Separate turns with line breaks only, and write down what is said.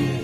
you.